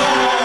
Hallelujah.